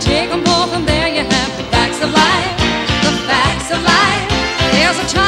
take them all from there. You have the facts of life, the facts of life. There's a time.